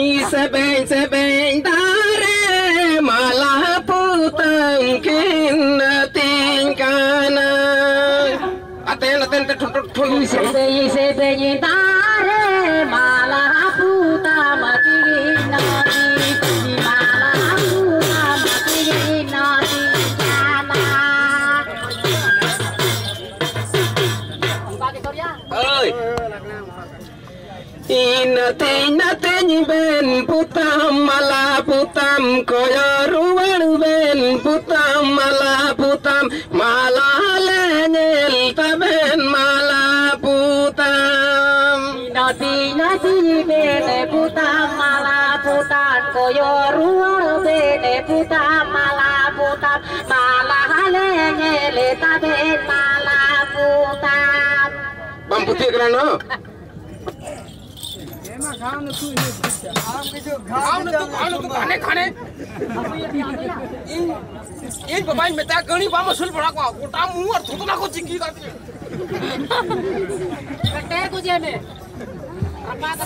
Sebeng sebeng tare malah putang kin tingkana. Aten aten tetut tetut. Sebeng sebeng tare Inate inate ben putam mala putam koyo ruwan ben putam mala putam mala lenyel taben mala putam. Nati nati bene puta mala puta koyo ruwa bene puta mala puta mala halenge le tabe mala puta. Bang putih kerana. खाने खाने इन इन बाबा में ता गणी बा मसूल बड़ा को गोटा मुंह और थुतना को चिंकी करती है कटे गुजे में अपा का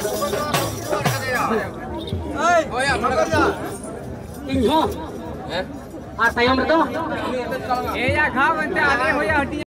हाँ, संयम तो ये या खा बनते आगे हो या हटी